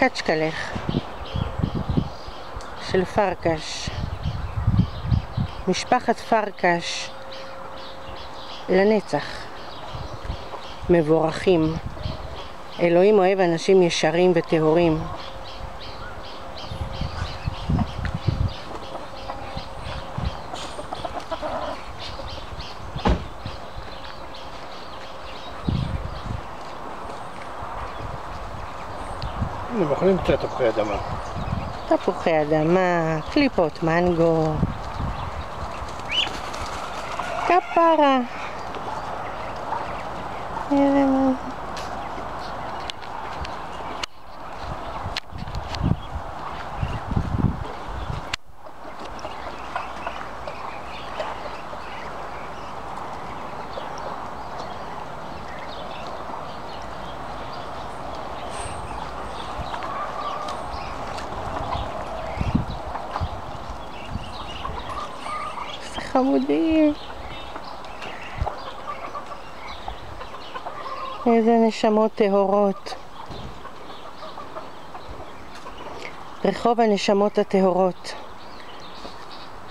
קצ'קלך של פרקש. משפחת פרקש לנצח. מבורכים. אלוהים אוהב אנשים ישרים וטהורים. הם אוכלים קצת תפוחי אדמה. תפוחי אדמה, קליפות מנגו, כפרה. חמודים. איזה נשמות טהורות. רחוב הנשמות הטהורות.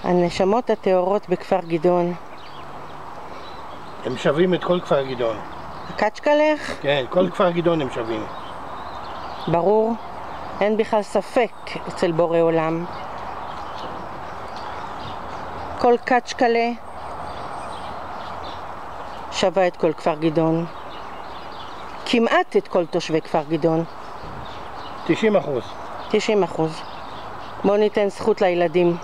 הנשמות הטהורות בכפר גדעון. הם שווים את כל כפר גדעון. קצ'קלך? כן, כל כפר גדעון הם שווים. ברור. אין בכלל ספק אצל בורא עולם. כל קצ'קלה שווה את כל כפר גדעון. כמעט את כל תושבי כפר גדעון. 90 אחוז. 90 אחוז. בואו ניתן זכות לילדים.